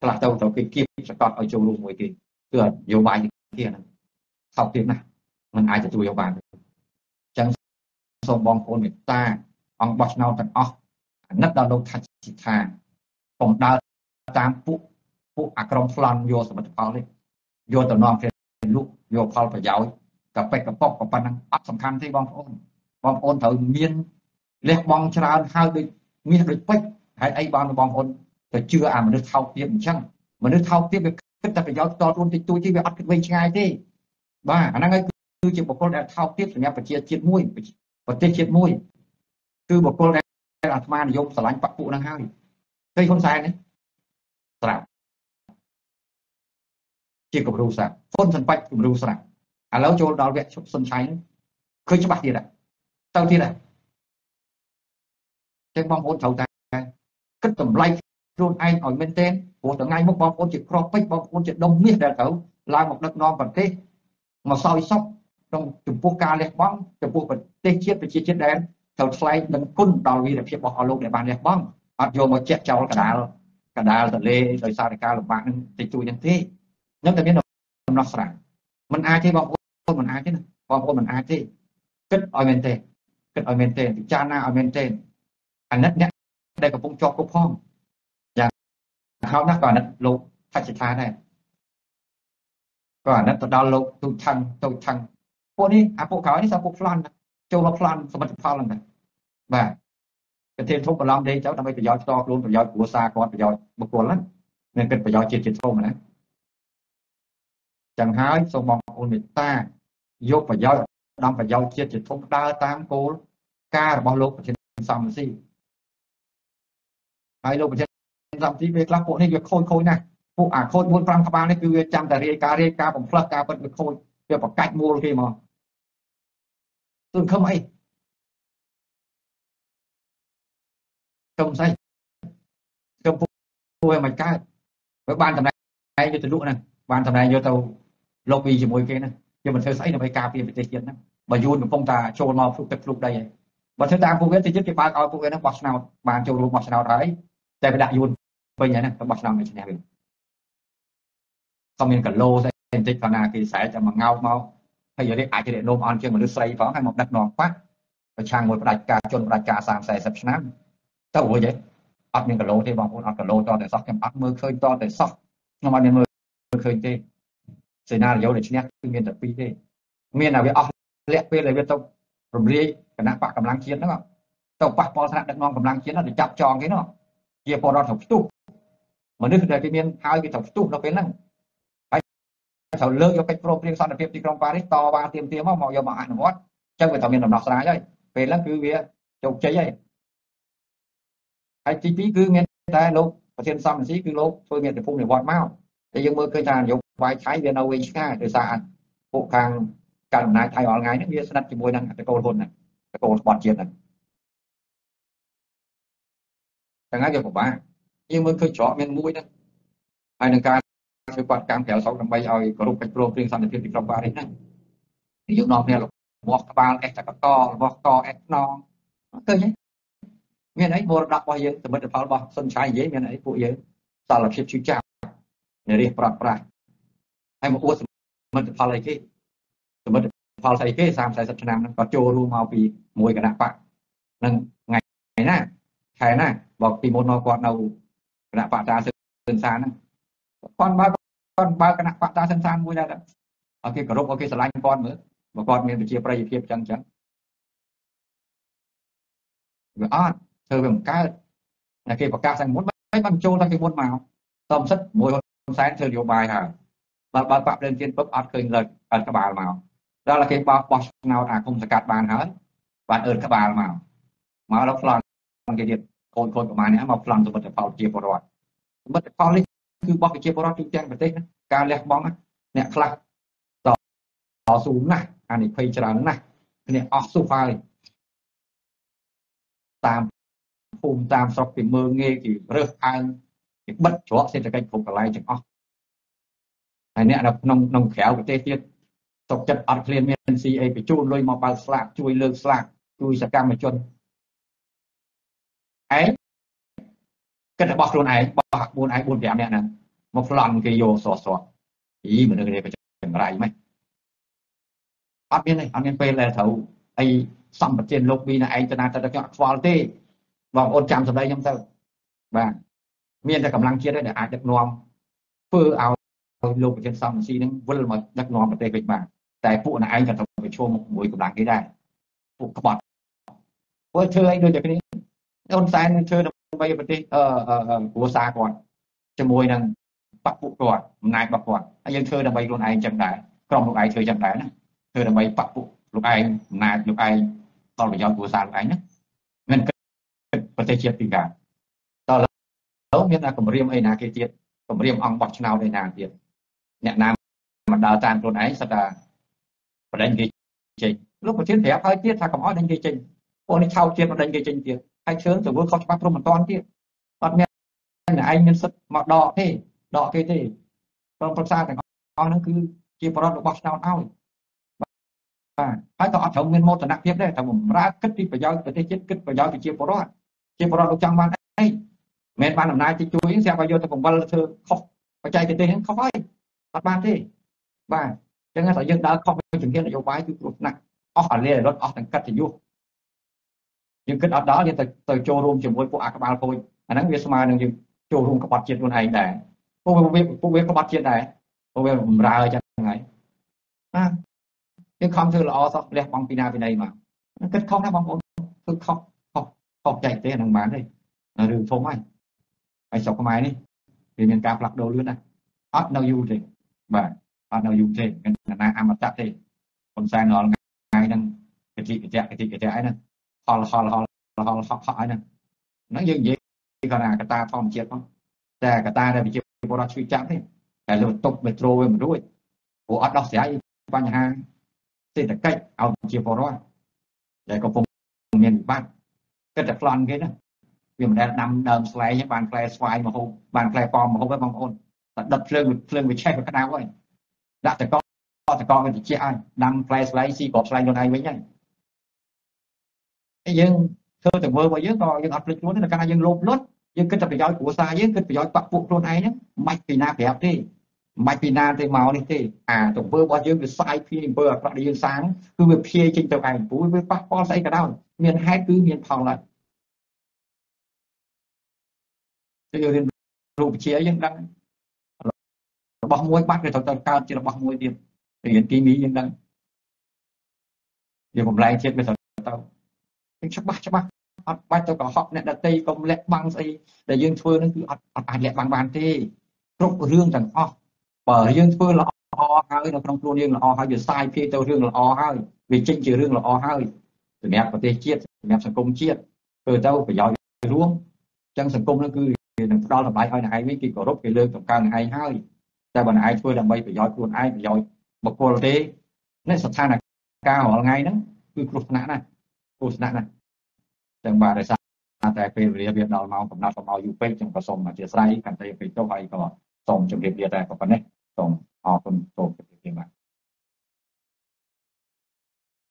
ខ្លះទៅទៅគេគៀបសកត់ឲ្យចូលរួមមួយគេគឺនយោបាយគេហ្នឹងសោកទៀតណាស់มันអាចទទួលយកបានអញ្ចឹងសូមបងប្អូនមេត្តាអង្គបោះឆ្នោតទាំងអស់អាណិតដល់លោកថាសិដ្ឋាកុំដើរ តាមពួកពួកអាក្រមប្លន់យកសមិទ្ធផលនេះយកទៅនាំគ្នាលុកយកផលប្រយោជន៍កប៉ិកកប៉ុកក៏ប៉ុណ្ណឹងអត់សំខាន់ទេបងប្អូនបងប្អូនត្រូវមានលះបង់ច្រើនហើយដូចមាសដូចពេជ្រហេតុអីបានបងប្អូនទៅជឿអាមនុស្សថោកទាបអញ្ចឹងមនុស្សថោកទាបវាគិតតែប្រយោជន៍តខ្លួនតិចតួចទេវាអត់គិតវែងឆ្ងាយទេបាទអាហ្នឹងហើយគឺជាបុគ្គលដែលថោកទាបសម្រាប់ប្រជាជាតិមួយប្រទេសជាតិមួយគឺបុគ្គលដែលអាត្មានិយមស្រឡាញ់បពុហ្នឹងហើយឃើញហ៊ុនសែននេះ ស្រាប់ជាគំរូស្រាប់ហ៊ុនសំបាច់គំរូស្រាប់ឥឡូវចូលដល់វគ្គសុនឆៃឃើញច្បាស់ទៀតទៅទៀតហើយចឹងបងប្អូនត្រូវតែគិតតម្លៃខ្លួនឯងឲ្យមែនទែនព្រោះថ្ងៃមុខបងប្អូនជាក្របពេជ្របងប្អូនជាដុំមាសដែលត្រូវឡើងមកដឹកនាំប្រទេសមកសោយសុខក្នុងចំពោះការលះបង់ចំពោះប្រទេសជាតិប្រជាជាតិដែលត្រូវថ្លែងដឹងគុណដល់វីរភាពរបស់អស់លោកដែលបានលះបង់អត់យកមកជែកចោលកដាល កដាលទលេដោយសារតែការលំបាកនឹងតិចតួចនឹងទេនឹងតែមានដំណោះស្រាយมันអាចទេបងប្អូនมันអាចទេណាបងប្អូនมันអាចទេគិតឲ្យមែនទេគិតឲ្យមែនទេពិចារណាឲ្យមែនទេអាណិតអ្នកដែលកំពុងជាប់គុកផងយ៉ាងហោចណាស់ក៏អាណិតលោកថាច់ថាដែរក៏អាណិតទៅដល់លោកទូថងទូថងពួកនេះអាពួកក្រោយនេះសើពួកប្លន់ចូលមកប្លន់សមិទ្ធផលហ្នឹងបាទ ប្រធានធំបន្លំដេកទៅដើម្បីប្រយោជន៍ផ្ទាល់ខ្លួនប្រយោជន៍គ្រួសារគាត់ប្រយោជន៍បុគ្គលហ្នឹងនឹងគិតប្រយោជន៍ជាតិជាតិធំណាចឹងហើយសូមបងប្អូនមេត្តាយកប្រយោជន៍ដំប្រយោជន៍ជាតិជាធំដើរតាមគោលការរបស់លោកប្រធានសំស៊ីហើយលោកប្រធានសំស៊ីវាខ្លះពួកនេះវាខូចខូចណាស់ពួកអាខូច4 5ក្បាលនេះគឺវាចាំតែរាយការរាយការបំផ្លឹះការពិតវាខូចវាប្រកាច់មូលគេមកទន់ខំអី ខំស្អីខំពួកឲ្យមិនកើតវាបានតំណែងយកទៅលក់ហ្នឹងបានតំណែងយកទៅលុបពីជាមួយគេហ្នឹងយកមិនធ្វើស្អីដើម្បីការពារប្រទេសជាតិហ្នឹងបើយួនកំពុងតែចូលមកភ្លុកទឹកភ្លុកដីហើយបើធ្វើតាមពួកវាទៅទៀតគេបើកឲ្យពួកវាហ្នឹងបោះឆ្នោតបានចូលរួមបោះឆ្នោតហើយតែវាដាក់យួនពេញហើយណាទៅបោះឆ្នោតមិនឈ្នះវិញក៏មានកឡូស្អីបន្តិចគាត់ណាគេស្រែកតែមកងោកមកហើយរៀបអាចរៀបនោមអន់ជាងមនុស្សស្រីផងហើយមកដឹកនាំប៉ះប្រឆាំងមួយផ្ដាច់ការជនផ្ដាច់ការ30 40ឆ្នាំ ទៅរួចទេអត់មានកឡូទេបងប្អូនអត់កឡូតតែសោះខ្ញុំអត់មើលឃើញតតែសោះខ្ញុំអត់មានមើលឃើញទេសេណារីយ៉ូដែលឈ្នះគឺមានតែពីរទេមានតែវាអស់លាក់ពេលដែលវាទៅរំលាយគណៈបកកម្លាំងជាតិហ្នឹងទៅប៉ះពាល់ថ្នាក់ដឹកនាំកម្លាំងជាតិហ្នឹងទៅចាប់ចងគេនោះជាពលរដ្ឋត្រូវផ្ទុះមនុស្សដែលគេមានហើយគេត្រូវផ្ទុះនៅពេលហ្នឹងហើយត្រូវលើកយកកិច្ចព្រមព្រៀងសន្តិភាពទីក្រុងប៉ារីសតវ៉ាទៀមទាមកមកយកមកអនុវត្តអញ្ចឹងវាត្រូវមានដំណោះស្រាយហើយពេលហ្នឹងគឺវាជោគជ័យហើយ ហើយទី2គឺមានតែលោកប្រធានសំស៊ីគឺលោកធ្វើមានភូមិនិវត្តមកតែយើងមើលឃើញថានយោបាយថៃវានៅវែងឆ្ងាយដោយសារពួកខាងកាន់អំណាចថៃអល់ថ្ងៃនេះវាស្និទ្ធជាមួយនឹងតកូលហ៊ុនហ្នឹងកូនក្បត់ជាតិហ្នឹងទាំងហើយវាពិបាកយើងមើលឃើញច្រកមានមួយហ្នឹងហើយនឹងការធ្វើបាតកម្មក្រៅស្រុកដើម្បីឲ្យគោរពកិច្ចព្រមព្រៀងសន្តិភាពទីក្រុងប៉ារីសហ្នឹងយើងនាំគ្នារបស់ក្បាលអេសតកតរបស់កអេសខ្នងឃើញទេ មានអីមរតករបស់យើងសមិទ្ធផលរបស់សុនឆៃនិយាយមានអីពួកយើងសលភាពជឿចាប់នារីប្រាត់ប្រាស់ហើយមកអួតសមិទ្ធផលអីគេសមិទ្ធផលស្អីគេ30 40ឆ្នាំហ្នឹងគាត់ចូលរួមមកពីមួយគណៈបកនឹងថ្ងៃណាខែណាបើពីមុនមកគាត់នៅគណៈបកតាសិនសានហ្នឹងគាត់បើគាត់បើគណៈបកតាសិនសានមួយដែរអូគេគោរពអូគេស្រឡាញ់គាត់មើលបើគាត់មានវិជាប្រយោជន៍ចឹងចឹងវាអត់ ធ្វើវាមិនកើតតែគេប្រកាសតែមុនមិនបានចូលតែគេមុនមកតំសិទ្ធមួយហ៊ុនសែនធ្វើនយោបាយហើយបើបើបាក់ព្រឹងទៀនពុកអត់ឃើញលើកអត់ក្បាលមកដល់តែគេបោះបោះឆ្នោតអាគុំសកាត់បានហើយបានអឺតក្បាលមកមកដល់ប្លន់គេទៀតកូនកូនប្រហែលនេះមកប្លន់សមិទ្ធផលជាបរដ្ឋសមិទ្ធផលនេះគឺបោះប្រជាពលរដ្ឋទូទាំងប្រទេសការលះបង់អ្នកខ្លះតស៊ូណាស់អានិភ័យច្រើនណាស់គ្នាអស់សុខហើយតាម ភូមិតាមស្រុកពីមើងងាយគេរើសអើងគេបិទច្រកសេដ្ឋកិច្ចគ្រប់កន្លែងទាំងអស់ហើយអ្នកនៅក្នុងក្នុងក្រៅប្រទេសទៀតទុកចិត្តអត់ឃ្លានមាន CA បញ្ជូនលុយមកបើកស្លាកជួយលើកស្លាកជួយសកម្មជនឯងគិតរបស់ខ្លួនឯងបោះ4ឯង4 5នាក់ហ្នឹងមកប្លន់គេយកសោះសោះអីមនុស្សនេះក៏ចម្រៃមិនអត់មានទេអត់មានពេលដែលត្រូវអីសម្បត្តិលោកពីណាឯងទៅណាទៅខ្ញុំអត់ខ្វល់ទេ បងប្អូនចាំសម្ដីខ្ញុំទៅបាទមានតែកម្លាំងជាតិដែលអាចដឹកនាំធ្វើឲ្យលោកប្រធានសំស៊ីនឹងវិលមកដឹកនាំប្រទេសវិញបានតែពួកណែឯងក៏ត្រូវប្រឈមមួយកម្លាំងគេដែរពួកក្បត់ពួកធ្វើអីដូចតែគ្នាអូនសែនធ្វើដើម្បីប្រទេសអឺគ្រួសារគាត់ជាមួយនឹងបពពួកគាត់អំណាចរបស់គាត់ហើយយើងធ្វើដើម្បីខ្លួនឯងចឹងដែរក្រុមលោកឯងធ្វើចឹងដែរណាធ្វើដើម្បីបពពួកលោកឯងអំណាចលោកឯងដល់ប្រយោជន៍គ្រួសារលោកឯងណាមិនគិត ប្រទេសជាតិពីការតើឥឡូវមានតែគម្រាមអីណាគេទៀតគម្រាមអង្គបោះឆ្នោតឯណាទៀតអ្នកណាមកដើរតាមខ្លួនឯងសិតតែបដិញគេចេញលោកប្រធានប្រាប់ហើយទៀតថាកុំឲ្យដេញគេចេញពួកនេះឆោតជាតិបដិញគេចេញទៀតហើយជឿនទៅធ្វើខុសច្បាប់ព្រមមិនតាន់ទៀតអត់មានអ្នកឯងមានសិទ្ធមកដកទេដកគេទេក្រុមប្រឹក្សាទាំងអស់ហ្នឹងគឺជាបរិបទរបស់ឆ្នោតឲ្យបាទហើយក៏អត់ត្រូវមានមោទនភាពដែរតែបំរើគិតពីប្រយោជន៍ប្រទេសជាតិគិតប្រយោជន៍ប្រជាពលរដ្ឋ ជាពលរដ្ឋលោកចង់បានអីមិនបានអំណាចទៅជួយស្រាប់ឲ្យយកទៅបង្វិលធ្វើខុសបច្ចេកទេសហ្នឹងខុសហើយអត់បានទេបាទអញ្ចឹងតែយើងដើរខុសពីជំនាញនយោបាយគឺគ្រោះថ្នាក់អស់អាលារត់អស់ទាំងកិត្តិយសយើងគិតអត់ដល់យើងទៅទៅចូលរួមជាមួយពួកអាក្បាលខូចអាហ្នឹងវាស្មើនឹងយើងចូលរួមក្បត់ជាតិខ្លួនឯងដែរពួកវាពួកវាក្បត់ជាតិដែរពួកវាបំរើចឹងហើយណាយើងខំធ្វើល្អសោះលះបង់ពីណាពីណីមកគិតខុសណាបងប្អូនគឺខុស ខុសខុសចែកទេហ្នឹងបានទេរឿងធំហើយហើយស្រុកខ្មែរនេះវាមានការផ្លាស់ប្ដូរលឿនណាស់អត់នៅយូរទេបាទអត់នៅយូរទេមានណាអមតៈទេហ៊ុនសែនរាល់ថ្ងៃហ្នឹងកតិកតិកតិកតិអីហ្នឹងហល់ហល់ហល់ហល់ហក់ហក់អីហ្នឹងហ្នឹងយើងនិយាយគាត់ថាកតាធម្មជាតិផងតែកតាដែលវិជាពលរដ្ឋជួយចាប់ទេតែលើតុបមេត្រូវាមិនរួចព្រោះអត់ដោះស្រាយបញ្ហាសេដ្ឋកិច្ចឲ្យជាពលរដ្ឋដែលកំពុងមានវិបត្តិ គិតតែប្លន់គេណាវាមិនដែលដាំដើមស្លែងបានផ្លែស្វាយមកហូបបានផ្លែប៉ោមមកហូបទេបងប្អូនតែដុតភ្លើងភ្លើងវាឆេះវាក្តៅហើយដាក់តកតកវាតិចឲ្យដាំផ្លែស្លែងស៊ីគ្រាប់ស្លែងខ្លួនឯងវិញហើយហើយយើងធ្វើទៅធ្វើរបស់យើងក៏យើងអត់ភ្លេចខ្លួនទេកាលយើងលោភលន់យើងគិតតែប្រយោជន៍គ្រួសារយើងគិតប្រយោជន៍បាក់ពួកខ្លួនឯងហ្នឹងមិនពីណាប្រាប់ទេ មិនពីណាទេមកនេះទេអាទង្វើរបស់យើងវាសាយភាយអំពើអាក្រក់ដែលយើងសាងគឺវាភាយចេញទៅឯងព្រោះវាប៉ះពាល់ស្អីក៏ដោយមានហេតុគឺមានផលហើយយើងរៀនរូបជាយើងដឹងរបស់មួយបាត់វាត្រូវទៅកើតជារបស់មួយទៀតរៀនគីមីយើងដឹងវាបំលែងជាតិវាត្រូវទៅយើងច្បាស់ច្បាស់អត់បាច់ទៅកុហកអ្នកដតីកុំលាក់បាំងស្អីដែលយើងធ្វើនឹងគឺអត់អត់អាចលាក់បាំងបានទេគ្រប់រឿងទាំងអស់ បើយើងធ្វើល្អហើយនៅក្នុងខ្លួនយើងល្អហើយវាសាយភាយទៅរឿងល្អហើយវាចេញជារឿងល្អហើយសម្រាប់ប្រទេសជាតិសម្រាប់សង្គមជាតិធ្វើទៅប្រយោជន៍រួមអញ្ចឹងសង្គមនោះគឺគេនឹងផ្ដល់តម្លៃឲ្យអ្នកឯងវិញគេគោរពគេលើកតម្កើងអ្នកឯងហើយតែបើអ្នកឯងធ្វើដើម្បីប្រយោជន៍ខ្លួនឯងប្រយោជន៍បុគ្គលទេនេះស្ថានភាពរាល់ថ្ងៃហ្នឹងគឺគ្រោះថ្នាក់ណាស់គ្រោះថ្នាក់ណាស់ចឹងបាទដោយសារតែពេលវេលាវាដល់ម៉ោងកំណត់កុំឲ្យយូរពេកចឹងក៏សូមអធិស្ឋានកាន់តែពេកទៅហើយក៏សូមជម្រាបលាតែប៉ុណ្ណេះ សូមអរគុណសូមជម្រាបលាបាទ